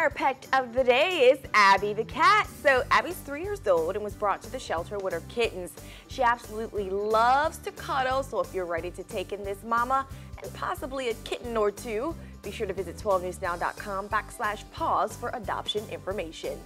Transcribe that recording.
our pet of the day is Abby the cat. So Abby's three years old and was brought to the shelter with her kittens. She absolutely loves to cuddle, so if you're ready to take in this mama and possibly a kitten or two, be sure to visit 12newsnow.com backslash Paws for adoption information.